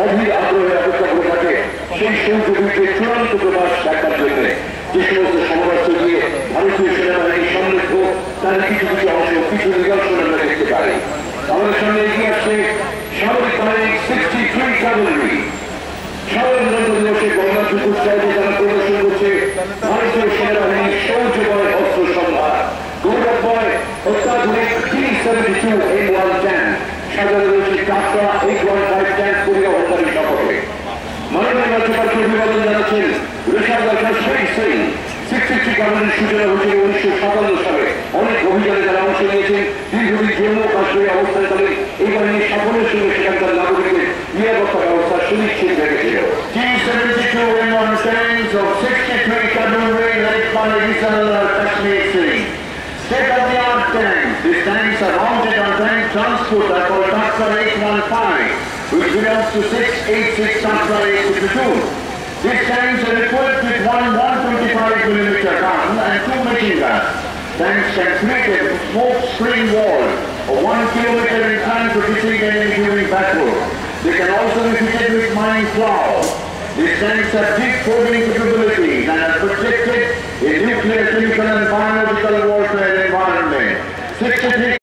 অধীর আগ্রহে অপেক্ষা করে থাকে। সেই সৌন্দর্যকে চূড়ান্ত প্রকাশ দেখার জন্য যে সমস্ত সমরাস্ত্র দিয়ে ভারতীয় সেনাবাহিনীর সমৃদ্ধ তার কিছু কিছু অংশ কিছু নিদর্শন আমরা দেখতে পাই আমাদের সামনে এগিয়ে আসছে সামরিক বাহিনী সিক্সটি থ্রি ক্যাভেলরি স্বাধীনতা দিবসে গণরাজ্য উৎসাহে তারা প্রদর্শন করছে ভারতীয় সেনাবাহিনীর সৌর্যময় অস্ত্র সম্ভার গৌরবময় অত্যাধুনিক T seventy two M one tank সাজানো রয়েছে টাকা এইট ওয়ান ফাইভ ট্যাঙ্ক পরিবহনকারী সকলে মাননীয় রাজ্যপালকে অভিবাদন জানাচ্ছেন ঋষাদ কাশ্মীর সিং সিক্সটি কারণের সূচনা হয়েছিল উনিশশো সাতান্ন সালে অনেক অভিযানে যারা অংশ নিয়েছেন দীর্ঘদিন জম্মু কাশ্মীরে অবস্থানকালে এই বাহিনীর সাফল্যের সঙ্গে সেখানকার নাগরিকদের নিরাপত্তা ব্যবস্থা সুনিশ্চিত রেখেছিল T-72 M1 tanks of 63 cavalry led by Rizal Kashmir Singh. State-of-the-art tanks. These tanks are mounted on tank transporter called Taksa 815, which belongs to 686 Taksa 852. These tanks are equipped with one 125mm gun and two machine guns. Tanks can create a smoke screen wall of one kilometer in time to defeat enemy during battle. They can also be fitted with mine plow. These tanks have deep probing capabilities and are protected in nuclear, chemical and biological war